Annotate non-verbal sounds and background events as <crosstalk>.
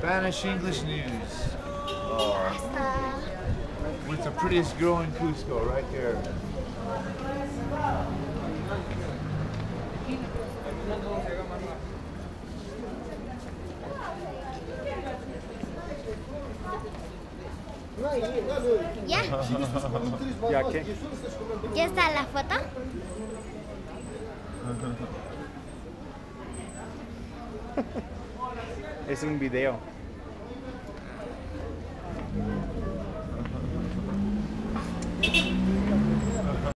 Spanish English news. Hasta. With the prettiest girl in Cusco right there. ¿Ya? ¿Ya qué? ¿Ya está la foto? <laughs> Es un video.